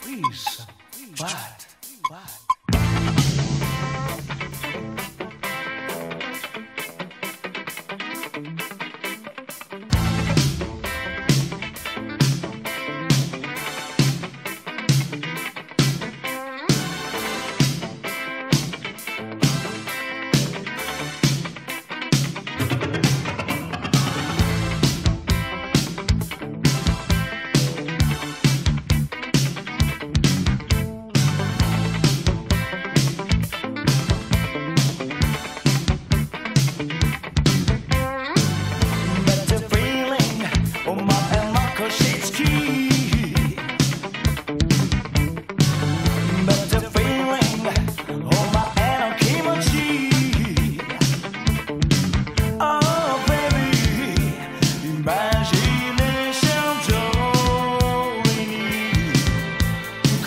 Please, but, but.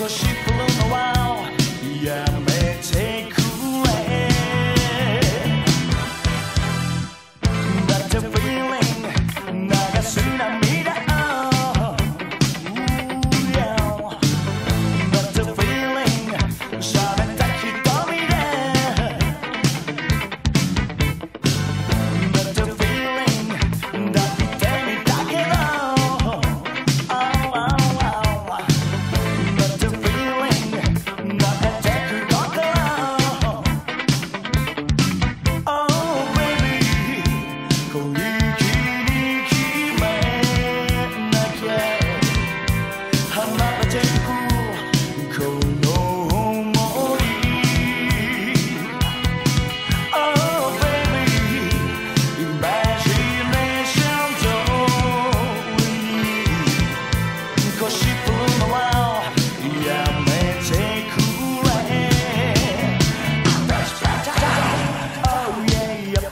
Chico.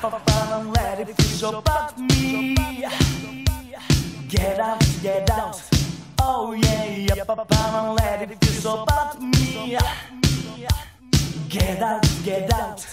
I found let it feels about me. Get out, get out. Oh yeah, yeah, I found that it so about me. Get out, get out.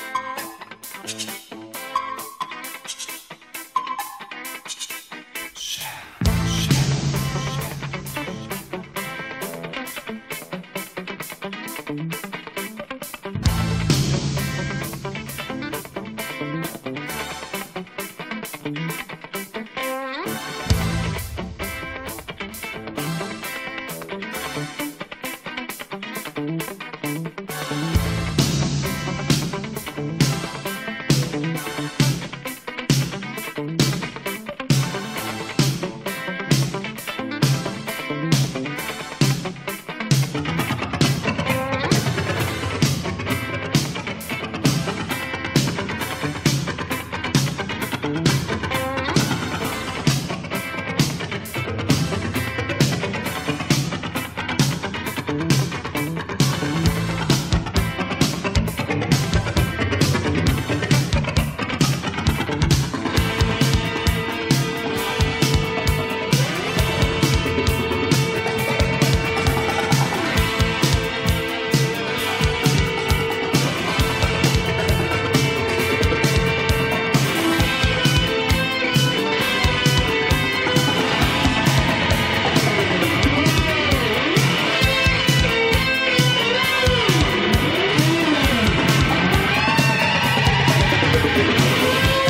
Música